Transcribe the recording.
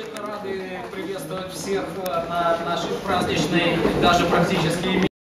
очень рады приветствовать всех э, на нашей праздничной, даже практически